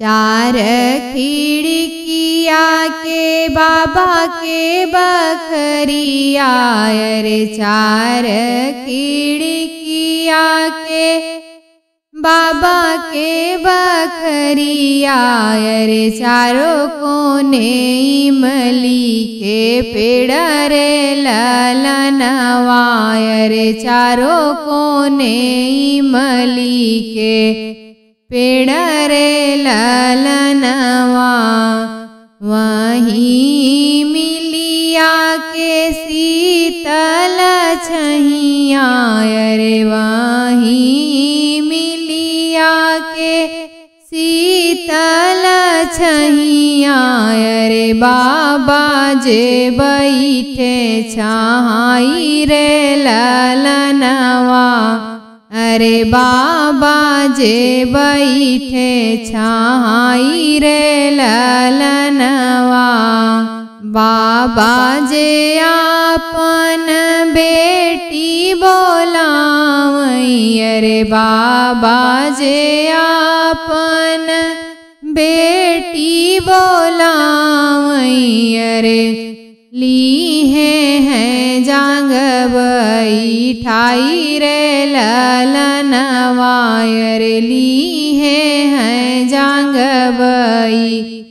चार खिड़किया के बाबा के बखरिया रे चार खिड़किया के बाबा के बखरिया रे चारों कोने इमली के पेड़ रे ललनवा रे चारों कोने इमली के पेड़ रे ललनवा वहीं मिलिया के शीतल छहिया रे वहीं मिलिया के शीतल छहिया रे बाबा जे बैठे छहाई रे ललनवा अरे बाबा जे बैठे छाई रे ललनवा। बाबा जे आपन बेटी बोलावई। अरे बाबा जे आपन बेटी बोलावई। अरे ली हैं जांग बैठाई रे ललनवायर ली हैं जांग बैठाई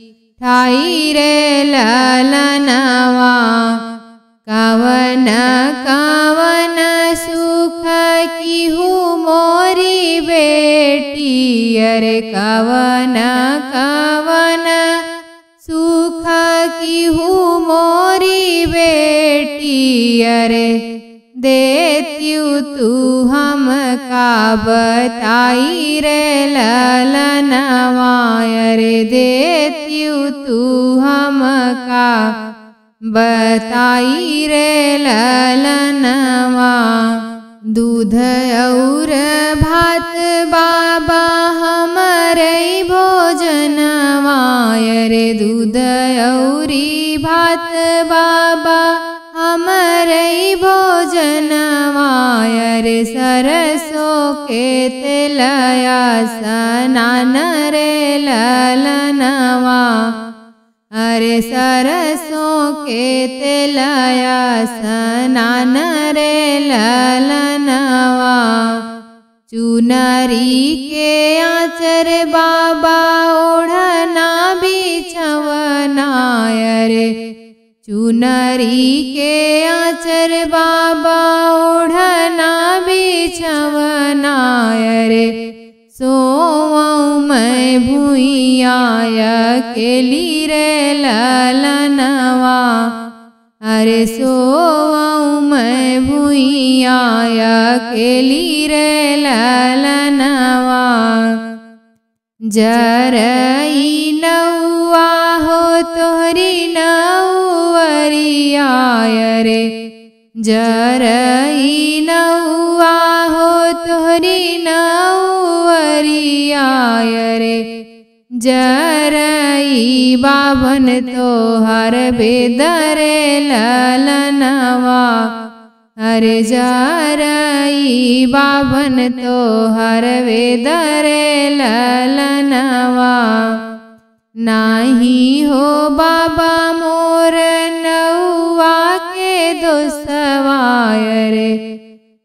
रे ललनवा कवन कवन सुख की हूँ मोरी बेटी, अरे कवन कवन अरे देत्यु हम का बताई रे अरे देत्यु हम का बताई रे ललनवा दूध और भात बाबा हमारे भोजनवा रे दूध औरी भात बाबा हमारे भोजनवा रे सरसों के तेलया सनान रे ललनवा अरे सरसों के तेलया सनान रे ललनवा चुनरी के आचर बाबा ओढ़ना बिछवना रे चुनरी के आचर बाबा ओढ़ना बिछवना रे सोवऊ मैं भूइया अकेली रे ललनवा अरे सोवऊ मैं भूइया अकेली रे ललनवा जरई नौआ हो तोहरी नौअरिया रे जरई नौआ हो तोहरी नौअरिया रे जरई बाबन तोहर बेदरे ललनवा अरे जरई बाबन तोहर वेदरे ललनवा नाही हो बाबा के दोसवाय रे।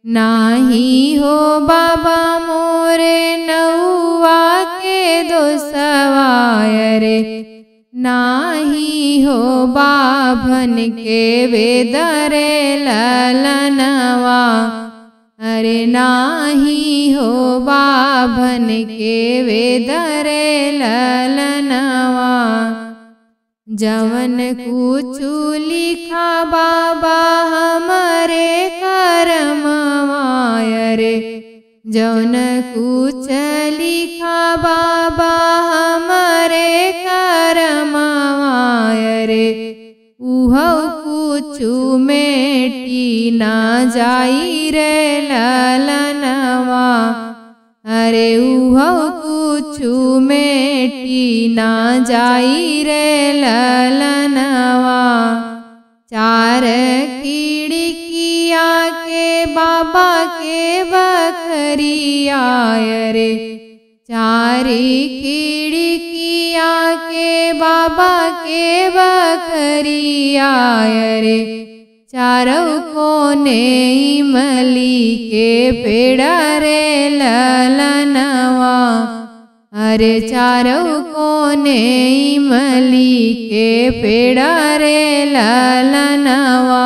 नाही हो बाबा मोर नौआ के दोसवाय रे। नाही हो बाभन के वेदरे ललनवा। अरे नाही हो बाभन के वेदरे ललनवा। जवन कुछु लिखा, बाबा, हमारे करमवाय रे जौन कुछ लिखा, बाबा, हमारे करमवाय रे उह कुछु मेटी ना जाई रे ललनवा अरे उह मेटी ना जाई रे ललनवा। चार खिड़किया के बाबा के बखरिया रे। चारी खिड़की के बाबा के बकरिया रे। चारों कोने इमली के पेड़ा रे ललनवा। अरे चारों कोने इमली के पेड़ा रे ललनवा